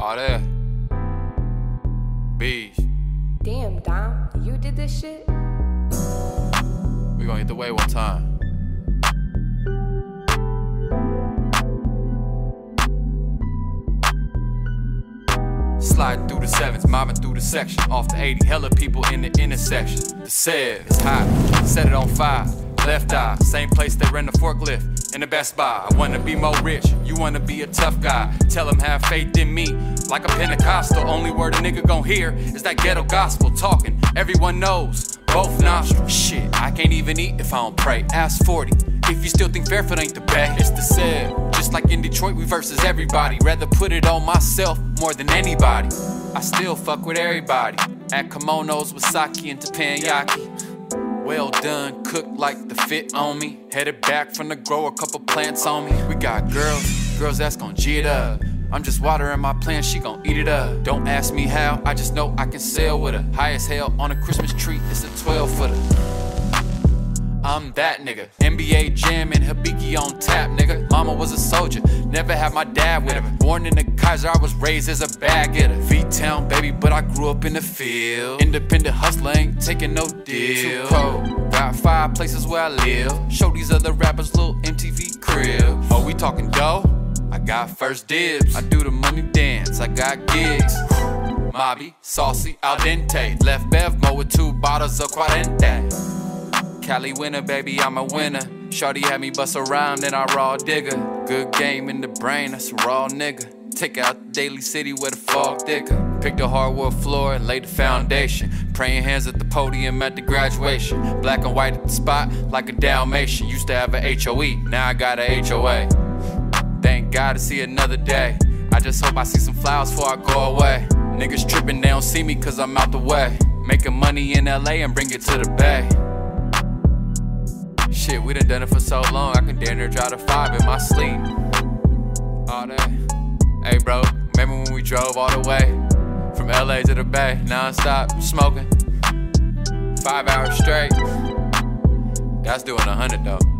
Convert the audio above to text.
All that. Beach. Damn, Dom, you did this shit? We gonna hit the way one time. Sliding through the sevens, mobbing through the section. Off the 80, hella people in the intersection. The Sev is hot, set it on fire. Left eye, same place they ran the forklift in the Best Buy. I wanna be more rich, you wanna be a tough guy. Tell them have faith in me, like a Pentecostal. Only word a nigga gon' hear is that ghetto gospel talking. Everyone knows, both nostrils. Shit, I can't even eat if I don't pray. Ask 40. If you still think Fairfield ain't the best, it's the Sev. Just like in Detroit, we versus everybody. Rather put it on myself more than anybody. I still fuck with everybody. At kimonos with sake and teppanyaki. Well done, cooked like the fit on me. Headed back from the grow, a couple plants on me. We got girls, girls that's gon' G it up. I'm just watering my plants, she gon' eat it up. Don't ask me how, I just know I can sail with her. High as hell on a Christmas tree, it's a 12 footer. I'm that nigga. NBA jam and Hibiki on tap, nigga. Mama was a soldier, never had my dad with her. Born in the Kaiser, I was raised as a bag getter. V-Town, baby, but I grew up in the field. Independent hustler ain't taking no deal. Too cold. Got five places where I live. Show these other rappers little MTV crib. Oh, we talking dough? I got first dibs. I do the money dance, I got gigs. Mobby, saucy, al dente. Left Bev Mo with two bottles of Quarente. Cali winter, baby, I'm a winner. Shorty had me bust around and I raw digger. Good game in the brain, that's a raw nigga. Take out the Daly City where the fog thicker. Pick the hardwood floor and lay the foundation. Praying hands at the podium at the graduation. Black and white at the spot like a Dalmatian. Used to have a HOE, now I got a HOA. Thank God to see another day. I just hope I see some flowers before I go away. Niggas tripping, they don't see me cause I'm out the way. Making money in LA and bring it to the bay. Shit, we done done it for so long, I can damn near drive the five in my sleep. All day. Hey, bro, remember when we drove all the way from LA to the Bay, non-stop smoking, five hours straight? That's doing a hundred though.